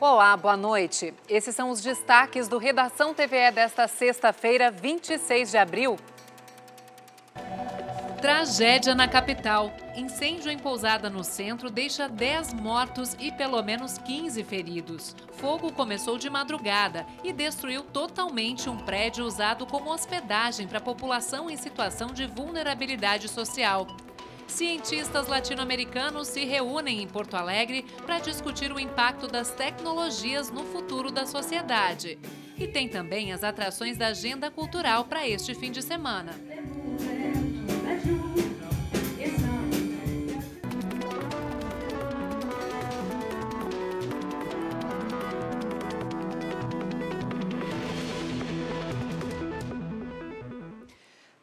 Olá, boa noite. Esses são os destaques do Redação TVE desta sexta-feira, 26 de abril. Tragédia na capital. Incêndio em pousada no centro deixa 10 mortos e pelo menos 15 feridos. Fogo começou de madrugada e destruiu totalmente um prédio usado como hospedagem para a população em situação de vulnerabilidade social. Cientistas latino-americanos se reúnem em Porto Alegre para discutir o impacto das tecnologias no futuro da sociedade. E tem também as atrações da agenda cultural para este fim de semana.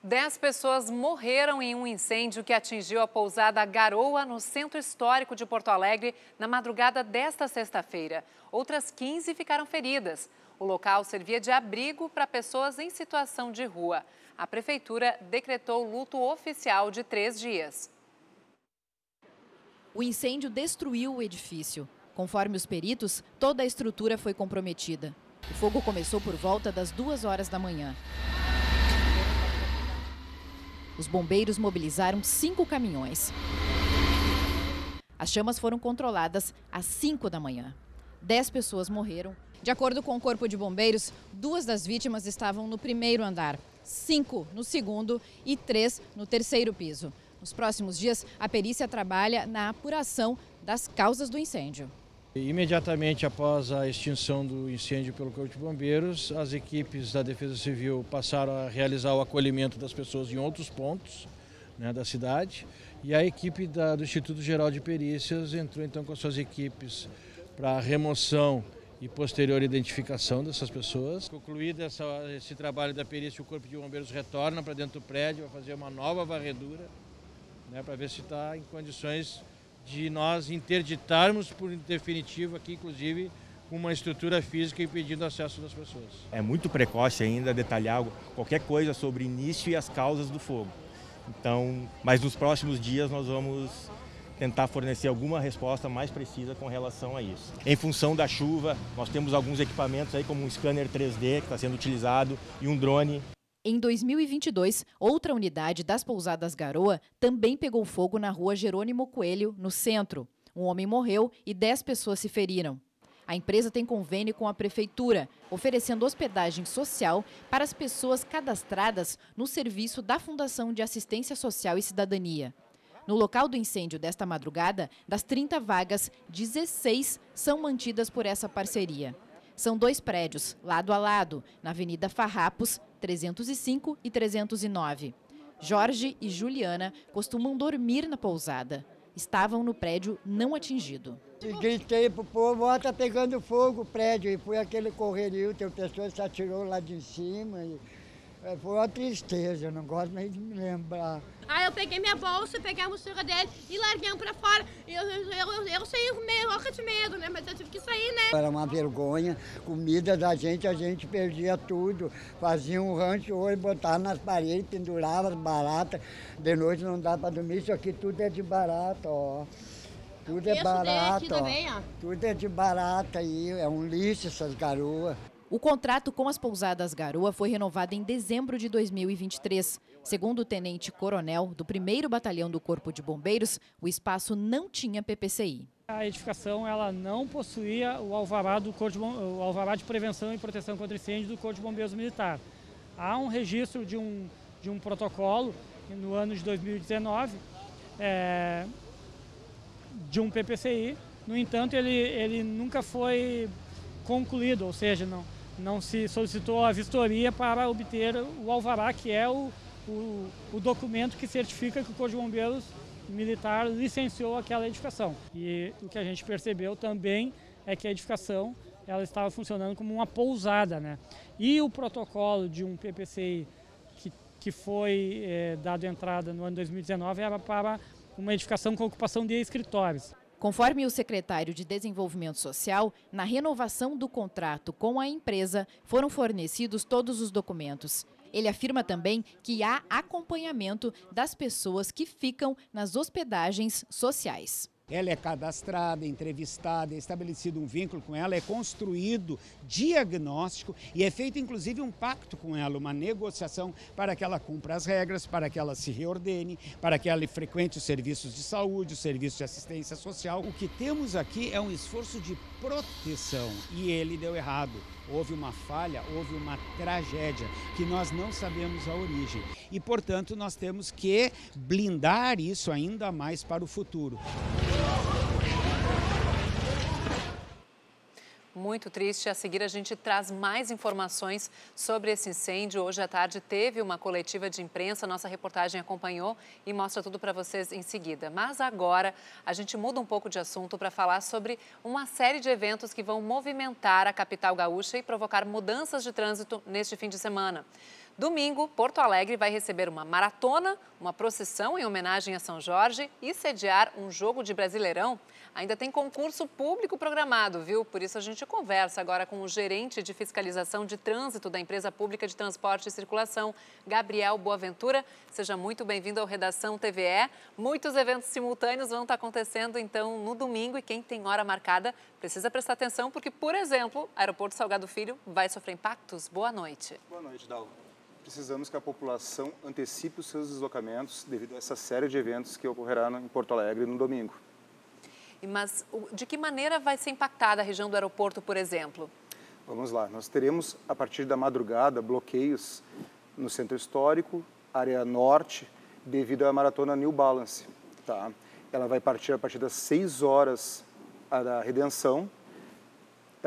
Dez pessoas morreram em um incêndio que atingiu a pousada Garoa, no centro histórico de Porto Alegre, na madrugada desta sexta-feira. Outras 15 ficaram feridas. O local servia de abrigo para pessoas em situação de rua. A prefeitura decretou luto oficial de três dias. O incêndio destruiu o edifício. Conforme os peritos, toda a estrutura foi comprometida. O fogo começou por volta das duas horas da manhã. Os bombeiros mobilizaram cinco caminhões. As chamas foram controladas às 5 da manhã. Dez pessoas morreram. De acordo com o Corpo de Bombeiros, duas das vítimas estavam no primeiro andar, cinco no segundo e três no terceiro piso. Nos próximos dias, a perícia trabalha na apuração das causas do incêndio. Imediatamente após a extinção do incêndio pelo Corpo de Bombeiros, as equipes da Defesa Civil passaram a realizar o acolhimento das pessoas em outros pontos né, da cidade e a equipe da, do Instituto Geral de Perícias entrou então com as suas equipes para a remoção e posterior identificação dessas pessoas. Concluído essa, esse trabalho da perícia, o Corpo de Bombeiros retorna para dentro do prédio, vai fazer uma nova varredura né, para ver se está em condições de nós interditarmos por definitivo aqui, inclusive, uma estrutura física impedindo acesso das pessoas. É muito precoce ainda detalhar qualquer coisa sobre início e as causas do fogo. Então, mas nos próximos dias nós vamos tentar fornecer alguma resposta mais precisa com relação a isso. Em função da chuva, nós temos alguns equipamentos aí como um scanner 3D que está sendo utilizado e um drone em 2022, outra unidade das pousadas Garoa também pegou fogo na rua Jerônimo Coelho, no centro. Um homem morreu e 10 pessoas se feriram. A empresa tem convênio com a prefeitura, oferecendo hospedagem social para as pessoas cadastradas no serviço da Fundação de Assistência Social e Cidadania. No local do incêndio desta madrugada, das 30 vagas, 16 são mantidas por essa parceria. São dois prédios, lado a lado, na Avenida Farrapos, 305 e 309. Jorge e Juliana costumam dormir na pousada. Estavam no prédio não atingido. Gritei pro povo, ó, tá pegando fogo o prédio. E foi aquele correrio, tem pessoa que se atirou lá de cima. E foi uma tristeza, eu não gosto nem de me lembrar. Aí eu peguei minha bolsa, peguei a mochila dele e larguei pra fora. E eu, eu, eu, eu saí meio louca de medo, né? Mas eu tive que sair, né? Era uma vergonha. Comida da gente, a gente perdia tudo. Fazia um rancho hoje, botava nas paredes, pendurava as baratas. De noite não dá pra dormir, isso aqui tudo é de barata, ó. Tudo é barato, ó. Também, ó. Tudo é de barata aí, é um lixo essas garoas. O contrato com as pousadas Garoa foi renovado em dezembro de 2023. Segundo o tenente-coronel do 1 Batalhão do Corpo de Bombeiros, o espaço não tinha PPCI. A edificação ela não possuía o alvará, do Corpo de, o alvará de prevenção e proteção contra incêndio do Corpo de Bombeiros Militar. Há um registro de um, de um protocolo no ano de 2019 é, de um PPCI. No entanto, ele, ele nunca foi concluído, ou seja, não, não se solicitou a vistoria para obter o alvará, que é o, o, o documento que certifica que o Corpo de Bombeiros Militar licenciou aquela edificação. E o que a gente percebeu também é que a edificação ela estava funcionando como uma pousada. Né? E o protocolo de um PPCI que, que foi é, dado entrada no ano 2019 era para uma edificação com ocupação de escritórios. Conforme o secretário de Desenvolvimento Social, na renovação do contrato com a empresa foram fornecidos todos os documentos. Ele afirma também que há acompanhamento das pessoas que ficam nas hospedagens sociais. Ela é cadastrada, entrevistada, é estabelecido um vínculo com ela, é construído diagnóstico e é feito inclusive um pacto com ela, uma negociação para que ela cumpra as regras, para que ela se reordene, para que ela frequente os serviços de saúde, os serviços de assistência social. O que temos aqui é um esforço de proteção e ele deu errado. Houve uma falha, houve uma tragédia que nós não sabemos a origem e, portanto, nós temos que blindar isso ainda mais para o futuro. Muito triste. A seguir, a gente traz mais informações sobre esse incêndio. Hoje à tarde teve uma coletiva de imprensa, nossa reportagem acompanhou e mostra tudo para vocês em seguida. Mas agora a gente muda um pouco de assunto para falar sobre uma série de eventos que vão movimentar a capital gaúcha e provocar mudanças de trânsito neste fim de semana. Domingo, Porto Alegre vai receber uma maratona, uma procissão em homenagem a São Jorge e sediar um jogo de Brasileirão. Ainda tem concurso público programado, viu? Por isso a gente conversa agora com o gerente de fiscalização de trânsito da empresa pública de transporte e circulação, Gabriel Boaventura. Seja muito bem-vindo ao Redação TVE. Muitos eventos simultâneos vão estar acontecendo então no domingo e quem tem hora marcada precisa prestar atenção porque, por exemplo, Aeroporto Salgado Filho vai sofrer impactos. Boa noite. Boa noite, Dalva precisamos que a população antecipe os seus deslocamentos devido a essa série de eventos que ocorrerá em Porto Alegre no domingo. Mas de que maneira vai ser impactada a região do aeroporto, por exemplo? Vamos lá, nós teremos a partir da madrugada bloqueios no centro histórico, área norte, devido à maratona New Balance. Tá? Ela vai partir a partir das 6 horas da Redenção,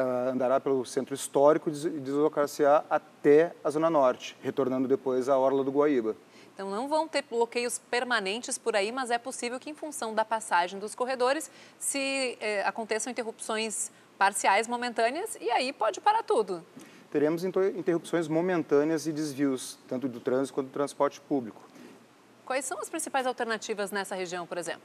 andará pelo centro histórico e deslocar-se-á até a Zona Norte, retornando depois à Orla do Guaíba. Então não vão ter bloqueios permanentes por aí, mas é possível que em função da passagem dos corredores se eh, aconteçam interrupções parciais, momentâneas, e aí pode parar tudo. Teremos interrupções momentâneas e desvios, tanto do trânsito quanto do transporte público. Quais são as principais alternativas nessa região, por exemplo?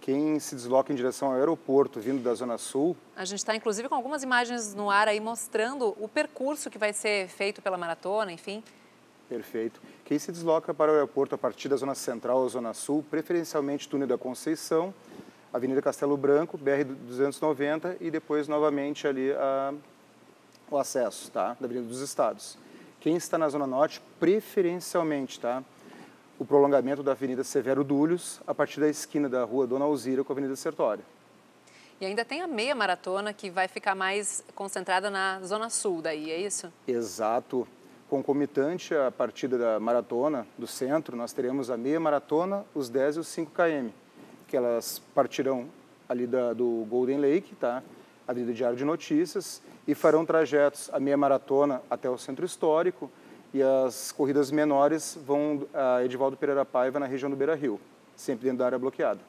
Quem se desloca em direção ao aeroporto vindo da Zona Sul. A gente está inclusive com algumas imagens no ar aí mostrando o percurso que vai ser feito pela maratona, enfim. Perfeito. Quem se desloca para o aeroporto a partir da Zona Central ou Zona Sul, preferencialmente Túnel da Conceição, Avenida Castelo Branco, BR-290 e depois novamente ali a, o acesso tá, da Avenida dos Estados. Quem está na Zona Norte, preferencialmente, tá? O prolongamento da Avenida Severo Dúlios, a partir da esquina da Rua Dona Alzira com a Avenida Sertório. E ainda tem a meia maratona que vai ficar mais concentrada na zona sul daí, é isso? Exato. Concomitante à partida da maratona do centro, nós teremos a meia maratona, os 10 e os 5 km, que elas partirão ali da, do Golden Lake, tá? Avenida Diário de Notícias, e farão trajetos a meia maratona até o centro histórico, e as corridas menores vão a Edivaldo Pereira Paiva na região do Beira Rio, sempre dentro da área bloqueada.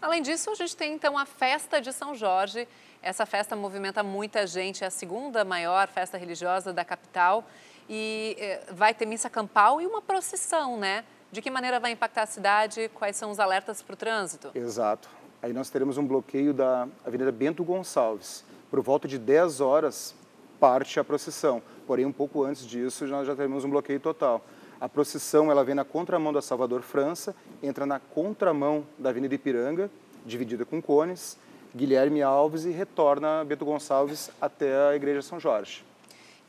Além disso, a gente tem então a festa de São Jorge. Essa festa movimenta muita gente, é a segunda maior festa religiosa da capital e eh, vai ter missa campal e uma procissão, né? De que maneira vai impactar a cidade? Quais são os alertas para o trânsito? Exato. Aí nós teremos um bloqueio da Avenida Bento Gonçalves. Por volta de 10 horas parte a procissão porém um pouco antes disso nós já teremos um bloqueio total. A procissão ela vem na contramão da Salvador França, entra na contramão da Avenida Ipiranga, dividida com cones, Guilherme Alves e retorna Beto Gonçalves até a Igreja São Jorge.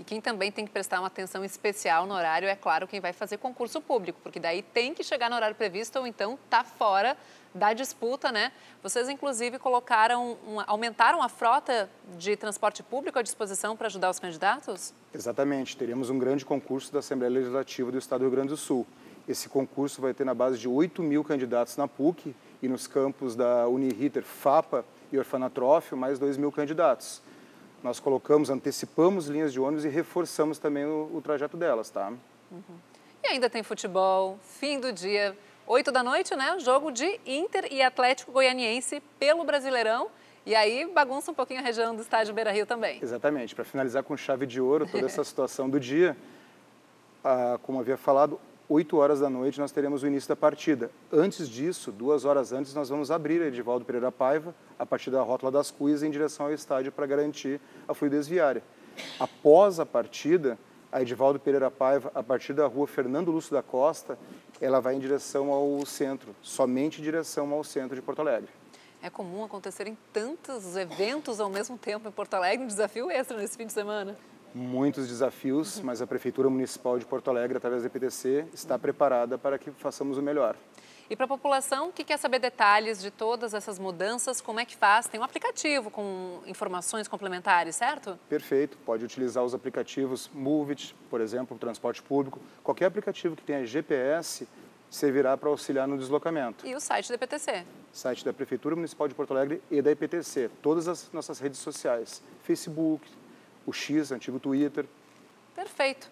E quem também tem que prestar uma atenção especial no horário é, claro, quem vai fazer concurso público, porque daí tem que chegar no horário previsto ou então está fora da disputa, né? Vocês, inclusive, colocaram, uma, aumentaram a frota de transporte público à disposição para ajudar os candidatos? Exatamente. Teremos um grande concurso da Assembleia Legislativa do Estado do Rio Grande do Sul. Esse concurso vai ter na base de 8 mil candidatos na PUC e nos campos da Uniriter, FAPA e Orfanatrófio, mais 2 mil candidatos. Nós colocamos, antecipamos linhas de ônibus e reforçamos também o, o trajeto delas, tá? Uhum. E ainda tem futebol, fim do dia, 8 da noite, né? Jogo de Inter e Atlético Goianiense pelo Brasileirão. E aí bagunça um pouquinho a região do estádio Beira Rio também. Exatamente. Para finalizar com chave de ouro toda essa situação do dia, ah, como havia falado, 8 horas da noite nós teremos o início da partida. Antes disso, duas horas antes, nós vamos abrir a Edivaldo Pereira Paiva, a partir da Rótula das Cuias, em direção ao estádio para garantir a fluidez viária. Após a partida, a Edivaldo Pereira Paiva, a partir da rua Fernando Lúcio da Costa, ela vai em direção ao centro, somente em direção ao centro de Porto Alegre. É comum acontecerem tantos eventos ao mesmo tempo em Porto Alegre, um desafio extra nesse fim de semana. Muitos desafios, mas a Prefeitura Municipal de Porto Alegre, através da EPTC, está preparada para que façamos o melhor. E para a população que quer saber detalhes de todas essas mudanças, como é que faz? Tem um aplicativo com informações complementares, certo? Perfeito. Pode utilizar os aplicativos Movit, por exemplo, transporte público. Qualquer aplicativo que tenha GPS servirá para auxiliar no deslocamento. E o site da IPTC? Site da Prefeitura Municipal de Porto Alegre e da IPTC. Todas as nossas redes sociais. Facebook, o X, antigo Twitter. Perfeito.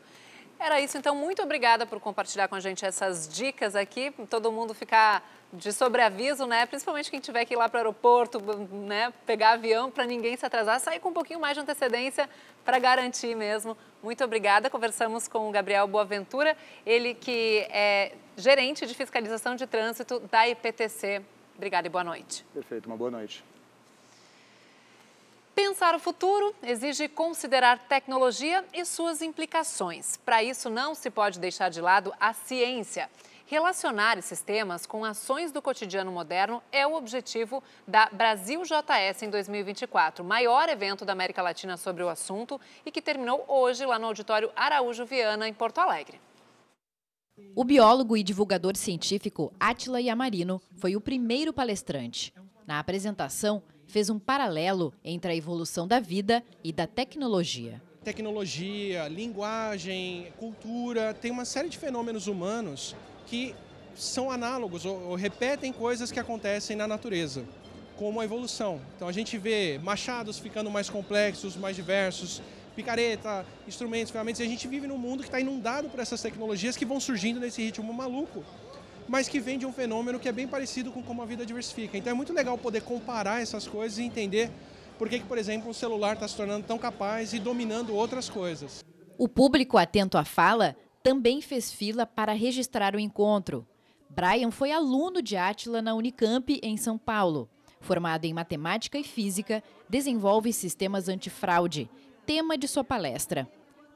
Era isso, então muito obrigada por compartilhar com a gente essas dicas aqui, todo mundo ficar de sobreaviso, né? Principalmente quem tiver que ir lá para o aeroporto, né? Pegar avião para ninguém se atrasar, sair com um pouquinho mais de antecedência para garantir mesmo. Muito obrigada. Conversamos com o Gabriel Boaventura, ele que é gerente de fiscalização de trânsito da IPTC. Obrigada e boa noite. Perfeito, uma boa noite. Pensar o futuro exige considerar tecnologia e suas implicações. Para isso, não se pode deixar de lado a ciência. Relacionar esses temas com ações do cotidiano moderno é o objetivo da Brasil JS em 2024, maior evento da América Latina sobre o assunto e que terminou hoje lá no Auditório Araújo Viana, em Porto Alegre. O biólogo e divulgador científico Átila Yamarino foi o primeiro palestrante. Na apresentação, fez um paralelo entre a evolução da vida e da tecnologia. Tecnologia, linguagem, cultura, tem uma série de fenômenos humanos que são análogos ou, ou repetem coisas que acontecem na natureza, como a evolução. Então a gente vê machados ficando mais complexos, mais diversos, picareta, instrumentos, ferramentas, e a gente vive num mundo que está inundado por essas tecnologias que vão surgindo nesse ritmo maluco mas que vem de um fenômeno que é bem parecido com como a vida diversifica. Então é muito legal poder comparar essas coisas e entender por que, por exemplo, o celular está se tornando tão capaz e dominando outras coisas. O público atento à fala também fez fila para registrar o encontro. Brian foi aluno de Átila na Unicamp, em São Paulo. Formado em matemática e física, desenvolve sistemas antifraude, tema de sua palestra.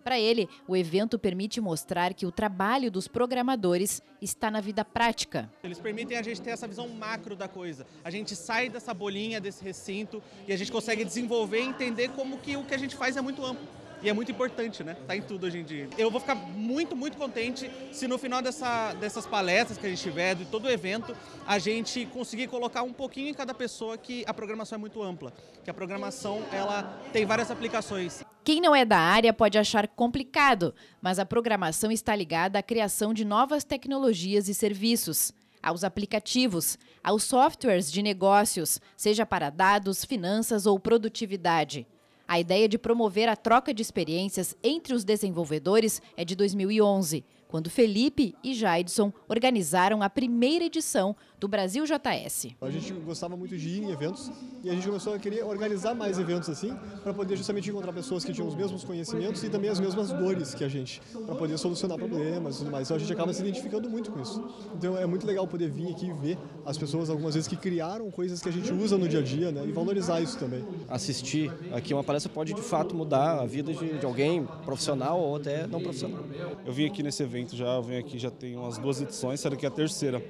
Para ele, o evento permite mostrar que o trabalho dos programadores está na vida prática. Eles permitem a gente ter essa visão macro da coisa. A gente sai dessa bolinha, desse recinto e a gente consegue desenvolver e entender como que o que a gente faz é muito amplo. E é muito importante, né? Tá em tudo hoje em dia. Eu vou ficar muito, muito contente se no final dessa, dessas palestras que a gente tiver, de todo o evento, a gente conseguir colocar um pouquinho em cada pessoa que a programação é muito ampla. Que a programação, ela tem várias aplicações. Quem não é da área pode achar complicado, mas a programação está ligada à criação de novas tecnologias e serviços aos aplicativos, aos softwares de negócios, seja para dados, finanças ou produtividade. A ideia de promover a troca de experiências entre os desenvolvedores é de 2011, quando Felipe e Jaidson organizaram a primeira edição do Brasil JS. A gente gostava muito de ir em eventos e a gente começou a querer organizar mais eventos assim, para poder justamente encontrar pessoas que tinham os mesmos conhecimentos e também as mesmas dores que a gente, para poder solucionar problemas e tudo mais. Então a gente acaba se identificando muito com isso. Então é muito legal poder vir aqui e ver as pessoas algumas vezes que criaram coisas que a gente usa no dia a dia né, e valorizar isso também. Assistir aqui uma palestra pode de fato mudar a vida de, de alguém, profissional ou até não profissional. Eu vim aqui nesse evento evento já, venho aqui já tem umas duas edições, será que é a terceira.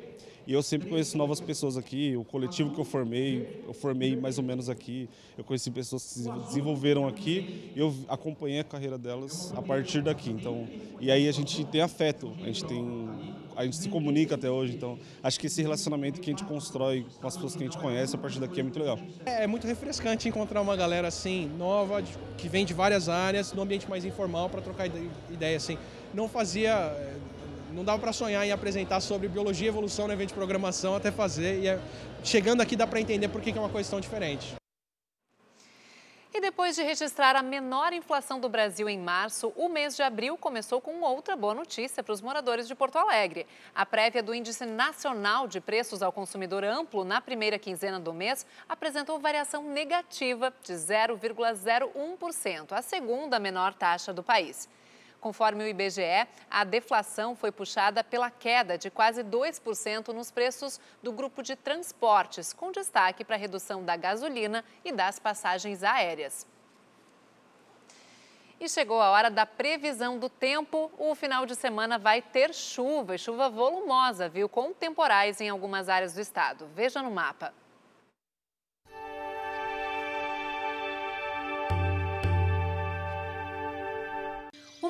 E eu sempre conheço novas pessoas aqui, o coletivo que eu formei, eu formei mais ou menos aqui, eu conheci pessoas que se desenvolveram aqui e eu acompanhei a carreira delas a partir daqui. Então, e aí a gente tem afeto, a gente tem a gente se comunica até hoje, então acho que esse relacionamento que a gente constrói com as pessoas que a gente conhece a partir daqui é muito legal. É, é muito refrescante encontrar uma galera assim, nova, que vem de várias áreas, num ambiente mais informal para trocar ideia assim. Não fazia não dava para sonhar em apresentar sobre biologia e evolução no evento de programação até fazer. E é, chegando aqui dá para entender por que é uma coisa tão diferente. E depois de registrar a menor inflação do Brasil em março, o mês de abril começou com outra boa notícia para os moradores de Porto Alegre. A prévia do Índice Nacional de Preços ao Consumidor Amplo na primeira quinzena do mês apresentou variação negativa de 0,01%, a segunda menor taxa do país. Conforme o IBGE, a deflação foi puxada pela queda de quase 2% nos preços do grupo de transportes, com destaque para a redução da gasolina e das passagens aéreas. E chegou a hora da previsão do tempo. O final de semana vai ter chuva, chuva volumosa, viu? Com temporais em algumas áreas do estado. Veja no mapa.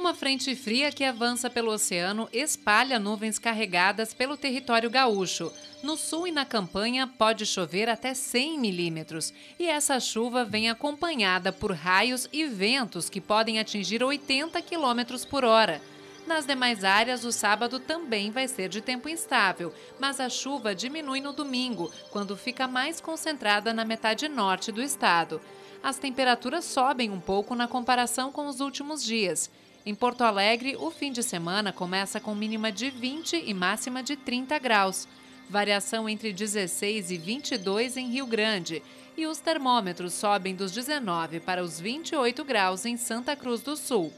Uma frente fria que avança pelo oceano espalha nuvens carregadas pelo território gaúcho. No sul e na campanha pode chover até 100 milímetros. E essa chuva vem acompanhada por raios e ventos que podem atingir 80 quilômetros por hora. Nas demais áreas, o sábado também vai ser de tempo instável, mas a chuva diminui no domingo, quando fica mais concentrada na metade norte do estado. As temperaturas sobem um pouco na comparação com os últimos dias. Em Porto Alegre, o fim de semana começa com mínima de 20 e máxima de 30 graus. Variação entre 16 e 22 em Rio Grande. E os termômetros sobem dos 19 para os 28 graus em Santa Cruz do Sul.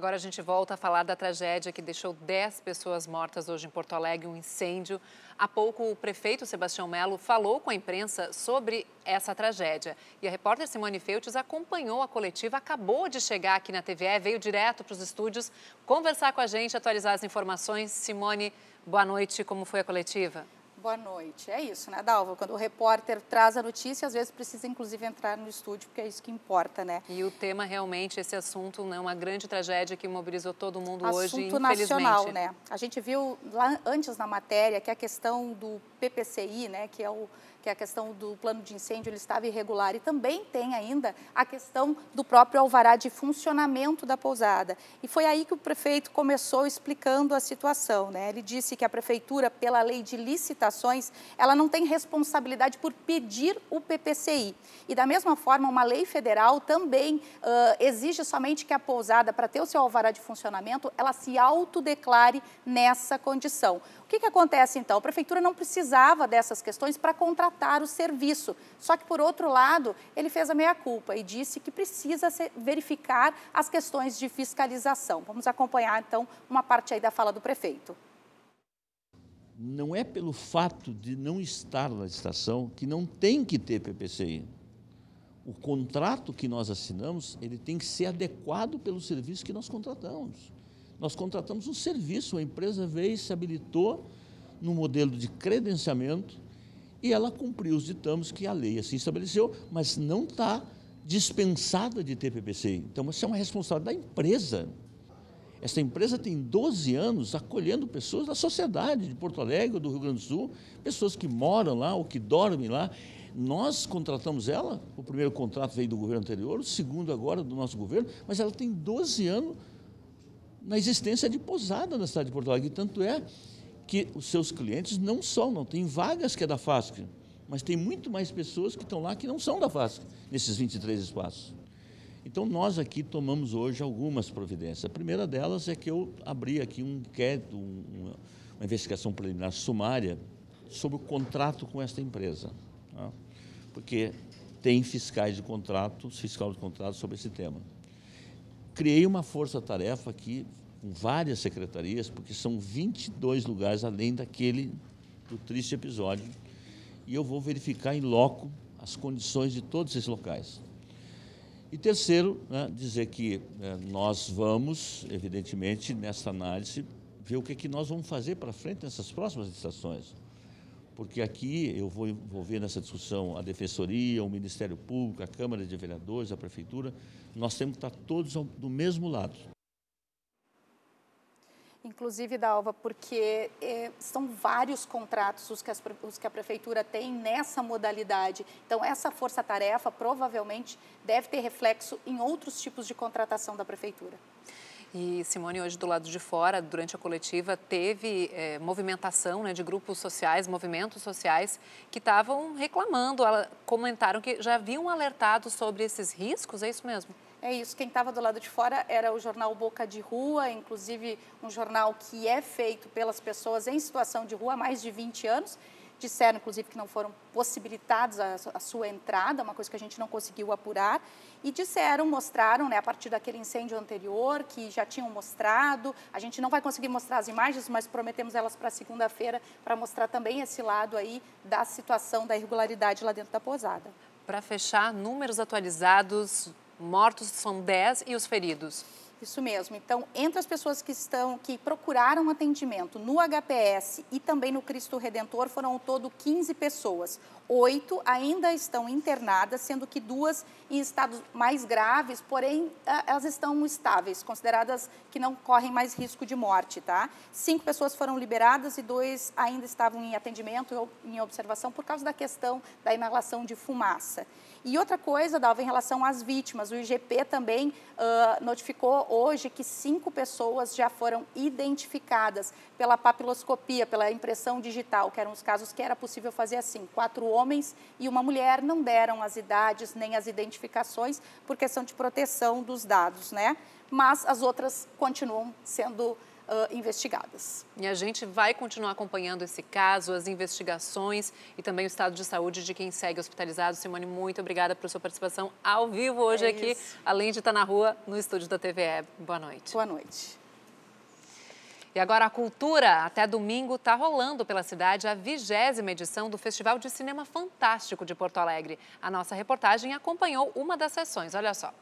Agora a gente volta a falar da tragédia que deixou 10 pessoas mortas hoje em Porto Alegre, um incêndio. Há pouco o prefeito Sebastião Melo falou com a imprensa sobre essa tragédia. E a repórter Simone Feltes acompanhou a coletiva, acabou de chegar aqui na TVE, veio direto para os estúdios conversar com a gente, atualizar as informações. Simone, boa noite, como foi a coletiva? Boa noite. É isso, né, Dalva? Quando o repórter traz a notícia, às vezes precisa inclusive entrar no estúdio, porque é isso que importa, né? E o tema realmente, esse assunto, né, uma grande tragédia que mobilizou todo mundo assunto hoje, infelizmente. nacional, né? A gente viu lá antes na matéria que a questão do PPCI, né, que é o que é a questão do plano de incêndio, ele estava irregular. E também tem ainda a questão do próprio alvará de funcionamento da pousada. E foi aí que o prefeito começou explicando a situação. Né? Ele disse que a prefeitura, pela lei de licitações, ela não tem responsabilidade por pedir o PPCI. E da mesma forma, uma lei federal também uh, exige somente que a pousada, para ter o seu alvará de funcionamento, ela se autodeclare nessa condição que, que acontece então? A prefeitura não precisava dessas questões para contratar o serviço. Só que, por outro lado, ele fez a meia-culpa e disse que precisa verificar as questões de fiscalização. Vamos acompanhar então uma parte aí da fala do prefeito. Não é pelo fato de não estar na licitação que não tem que ter PPCI. O contrato que nós assinamos, ele tem que ser adequado pelo serviço que nós contratamos. Nós contratamos um serviço, a empresa veio e se habilitou no modelo de credenciamento e ela cumpriu os ditames que a lei assim estabeleceu, mas não está dispensada de ter PPC. Então, isso é uma responsabilidade da empresa. Essa empresa tem 12 anos acolhendo pessoas da sociedade de Porto Alegre, do Rio Grande do Sul, pessoas que moram lá ou que dormem lá. Nós contratamos ela, o primeiro contrato veio do governo anterior, o segundo agora do nosso governo, mas ela tem 12 anos na existência de pousada na cidade de Porto Alegre. Tanto é que os seus clientes não são, não tem vagas que é da FASC, mas tem muito mais pessoas que estão lá que não são da FASC, nesses 23 espaços. Então, nós aqui tomamos hoje algumas providências. A primeira delas é que eu abri aqui um inquérito, uma, uma investigação preliminar sumária sobre o contrato com esta empresa. Tá? Porque tem fiscais de contrato, fiscal de contrato sobre esse tema criei uma força-tarefa com várias secretarias, porque são 22 lugares além daquele do triste episódio, e eu vou verificar em loco as condições de todos esses locais. E terceiro, né, dizer que né, nós vamos, evidentemente, nessa análise, ver o que, é que nós vamos fazer para frente nessas próximas licitações. Porque aqui eu vou envolver nessa discussão a Defensoria, o Ministério Público, a Câmara de Vereadores, a Prefeitura, nós temos que estar todos do mesmo lado. Inclusive, Dalva, porque é, são vários contratos os que, as, os que a Prefeitura tem nessa modalidade. Então, essa força-tarefa provavelmente deve ter reflexo em outros tipos de contratação da Prefeitura. E Simone, hoje do lado de fora, durante a coletiva, teve é, movimentação né, de grupos sociais, movimentos sociais, que estavam reclamando, comentaram que já haviam alertado sobre esses riscos, é isso mesmo? É isso, quem estava do lado de fora era o jornal Boca de Rua, inclusive um jornal que é feito pelas pessoas em situação de rua há mais de 20 anos. Disseram, inclusive, que não foram possibilitados a, a, sua entrada, uma coisa que a gente não conseguiu apurar, e disseram, mostraram, né, a partir daquele incêndio anterior, que já tinham mostrado, a gente não vai conseguir mostrar as imagens, mas prometemos elas para segunda-feira, para mostrar também esse lado aí da situação da irregularidade lá dentro da pousada. Para fechar, números atualizados, mortos são 10 e os feridos? Isso mesmo. Então, entre as pessoas que estão que procuraram atendimento no HPS e também no Cristo Redentor, foram ao todo 15 pessoas. Oito ainda estão internadas, sendo que duas em estados mais graves, porém elas estão estáveis, consideradas que não correm mais risco de morte, tá? Cinco pessoas foram liberadas e dois ainda estavam em atendimento ou em observação por causa da questão da inalação de fumaça. E outra coisa, Dalva, em relação às vítimas, o IGP também uh, notificou hoje que cinco pessoas já foram identificadas pela papiloscopia, pela impressão digital, que eram os casos que era possível fazer assim. Quatro homens e uma mulher não deram as idades nem as identificações por questão de proteção dos dados, né? Mas as outras continuam sendo uh, investigadas. E a gente vai continuar acompanhando esse caso, as investigações e também o estado de saúde de quem segue hospitalizado. Simone, muito obrigada por sua participação ao vivo hoje é aqui, isso. além de estar na rua, no estúdio da TVE. Boa noite. Boa noite. E agora a cultura. Até domingo está rolando pela cidade a vigésima edição do Festival de Cinema Fantástico de Porto Alegre. A nossa reportagem acompanhou uma das sessões. Olha só.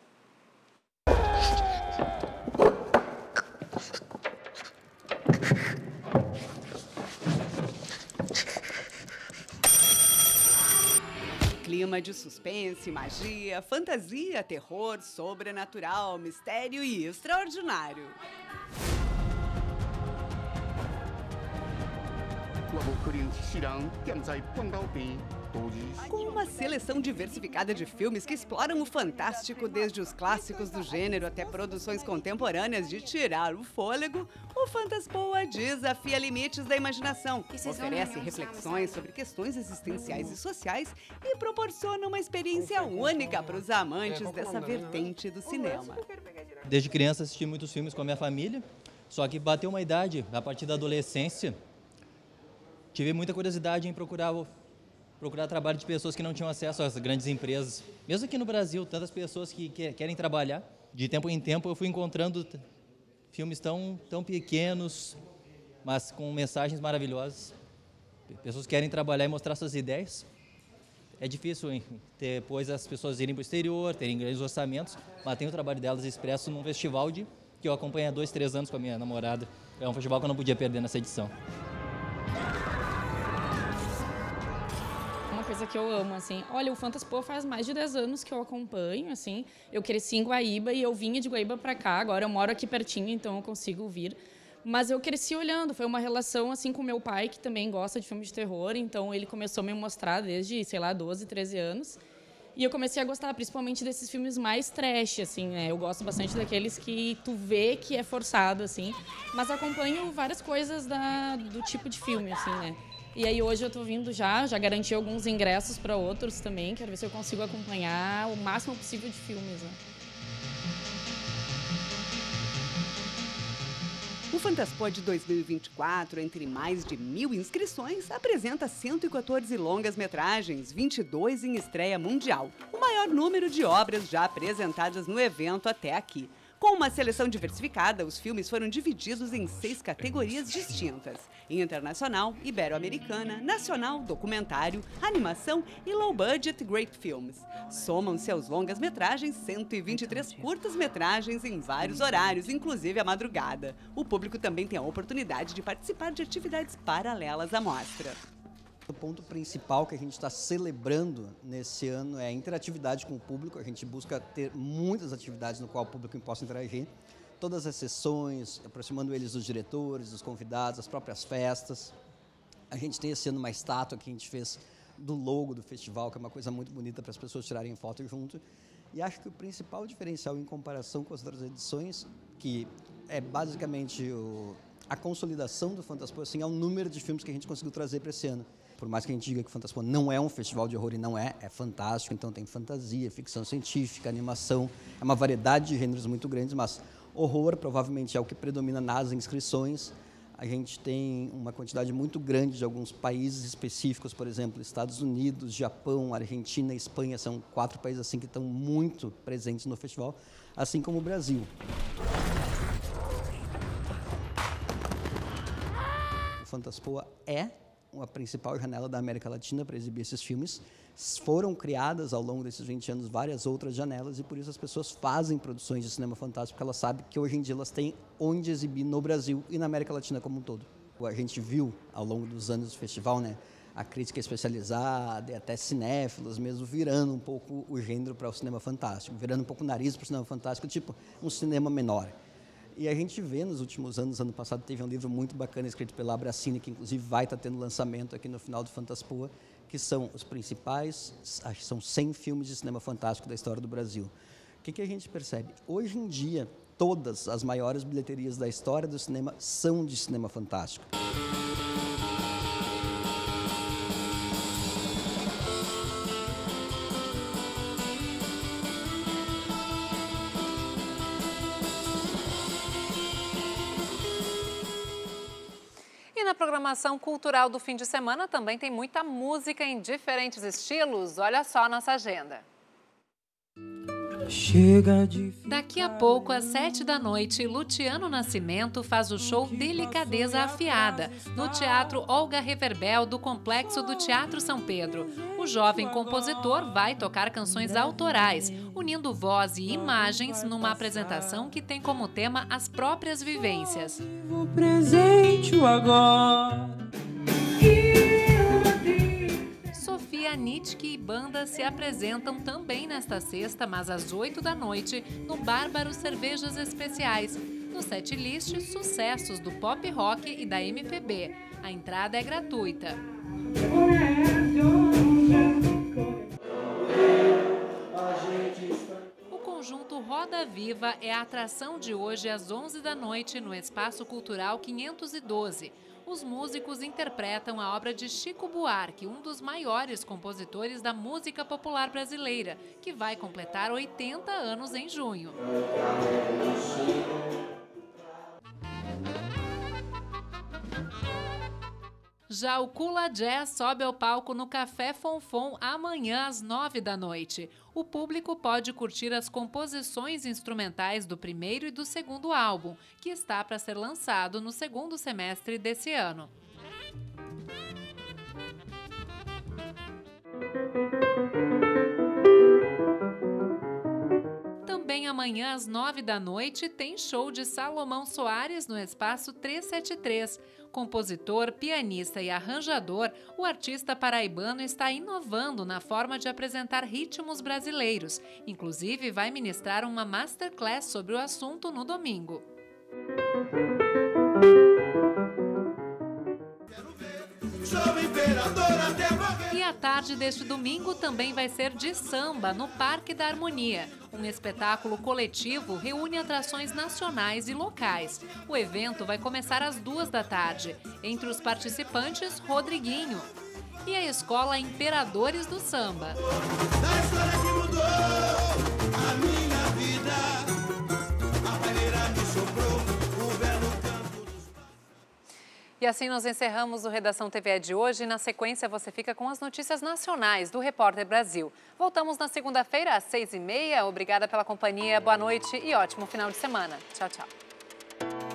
Clima de suspense, magia, fantasia, terror, sobrenatural, mistério e extraordinário. Com uma seleção diversificada de filmes que exploram o fantástico, desde os clássicos do gênero até produções contemporâneas de tirar o fôlego, o Fantaspoa desafia limites da imaginação, oferece reflexões sobre questões existenciais e sociais e proporciona uma experiência única para os amantes dessa vertente do cinema. Desde criança assisti muitos filmes com a minha família, só que bateu uma idade, a partir da adolescência, tive muita curiosidade em procurar procurar trabalho de pessoas que não tinham acesso às grandes empresas. Mesmo aqui no Brasil, tantas pessoas que, que querem trabalhar, de tempo em tempo eu fui encontrando filmes tão, tão pequenos, mas com mensagens maravilhosas. Pessoas que querem trabalhar e mostrar suas ideias. É difícil hein? depois as pessoas irem para o exterior, terem grandes orçamentos, mas tem o trabalho delas expresso num festival de, que eu acompanho há dois, três anos com a minha namorada. É um festival que eu não podia perder nessa edição. Coisa que eu amo, assim. Olha, o Fantaspo faz mais de 10 anos que eu acompanho, assim. Eu cresci em Guaíba e eu vinha de Guaíba para cá. Agora eu moro aqui pertinho, então eu consigo vir. Mas eu cresci olhando, foi uma relação assim com meu pai, que também gosta de filmes de terror, então ele começou a me mostrar desde, sei lá, 12, 13 anos. E eu comecei a gostar principalmente desses filmes mais trash, assim, né? Eu gosto bastante daqueles que tu vê que é forçado, assim. Mas acompanho várias coisas da, do tipo de filme, assim, né? E aí hoje eu estou vindo já, já garanti alguns ingressos para outros também. Quero ver se eu consigo acompanhar o máximo possível de filmes. Né? O Fantaspo de 2024, entre mais de mil inscrições, apresenta 114 longas-metragens, 22 em estreia mundial, o maior número de obras já apresentadas no evento até aqui. Com uma seleção diversificada, os filmes foram divididos em seis categorias distintas: internacional, ibero-americana, nacional, documentário, animação e low budget great films. Somam-se aos longas-metragens 123 curtas-metragens em vários horários, inclusive a madrugada. O público também tem a oportunidade de participar de atividades paralelas à mostra. O ponto principal que a gente está celebrando nesse ano é a interatividade com o público. A gente busca ter muitas atividades no qual o público possa interagir. Todas as sessões, aproximando eles dos diretores, dos convidados, as próprias festas. A gente tem esse ano uma estátua que a gente fez do logo do festival, que é uma coisa muito bonita para as pessoas tirarem foto junto. E acho que o principal diferencial em comparação com as outras edições, que é basicamente o, a consolidação do Fantaspo, assim, é o número de filmes que a gente conseguiu trazer para esse ano. Por mais que a gente diga que o Fantasma não é um festival de horror e não é, é fantástico. Então tem fantasia, ficção científica, animação, é uma variedade de gêneros muito grandes, mas horror provavelmente é o que predomina nas inscrições. A gente tem uma quantidade muito grande de alguns países específicos, por exemplo, Estados Unidos, Japão, Argentina, Espanha, são quatro países assim que estão muito presentes no festival, assim como o Brasil. O Fantaspoa é a principal janela da América Latina para exibir esses filmes. Foram criadas ao longo desses 20 anos várias outras janelas e por isso as pessoas fazem produções de cinema fantástico, porque elas sabem que hoje em dia elas têm onde exibir no Brasil e na América Latina como um todo. A gente viu ao longo dos anos do festival, né, a crítica especializada e até cinéfilos mesmo virando um pouco o gênero para o cinema fantástico, virando um pouco o nariz para o cinema fantástico, tipo um cinema menor. E a gente vê nos últimos anos, ano passado teve um livro muito bacana escrito pela Abracine, que inclusive vai estar tendo lançamento aqui no final do Fantaspoa, que são os principais, acho que são 100 filmes de cinema fantástico da história do Brasil. O que, que a gente percebe? Hoje em dia, todas as maiores bilheterias da história do cinema são de cinema fantástico. Programação cultural do fim de semana também tem muita música em diferentes estilos. Olha só a nossa agenda. Chega de. Daqui a pouco, às sete da noite, Luciano Nascimento faz o show Delicadeza Afiada, no Teatro Olga Reverbel, do Complexo do Teatro São Pedro. O jovem compositor vai tocar canções autorais, unindo voz e imagens numa apresentação que tem como tema as próprias vivências. O presente o agora. Nitke e banda se apresentam também nesta sexta, mas às 8 da noite, no Bárbaro Cervejas Especiais. No setlist, sucessos do pop rock e da MPB. A entrada é gratuita. O conjunto Roda Viva é a atração de hoje às 11 da noite no Espaço Cultural 512 os músicos interpretam a obra de Chico Buarque, um dos maiores compositores da música popular brasileira, que vai completar 80 anos em junho. Já o Kula Jazz sobe ao palco no Café Fonfon amanhã às nove da noite. O público pode curtir as composições instrumentais do primeiro e do segundo álbum, que está para ser lançado no segundo semestre desse ano. Também amanhã às nove da noite tem show de Salomão Soares no Espaço 373. Compositor, pianista e arranjador, o artista paraibano está inovando na forma de apresentar ritmos brasileiros. Inclusive, vai ministrar uma masterclass sobre o assunto no domingo. E a tarde deste domingo também vai ser de samba no Parque da Harmonia. Um espetáculo coletivo reúne atrações nacionais e locais. O evento vai começar às duas da tarde. Entre os participantes, Rodriguinho. E a escola Imperadores do Samba. E assim nós encerramos o Redação TVE de hoje. Na sequência, você fica com as notícias nacionais do Repórter Brasil. Voltamos na segunda-feira, às seis e meia. Obrigada pela companhia, boa noite e ótimo final de semana. Tchau, tchau.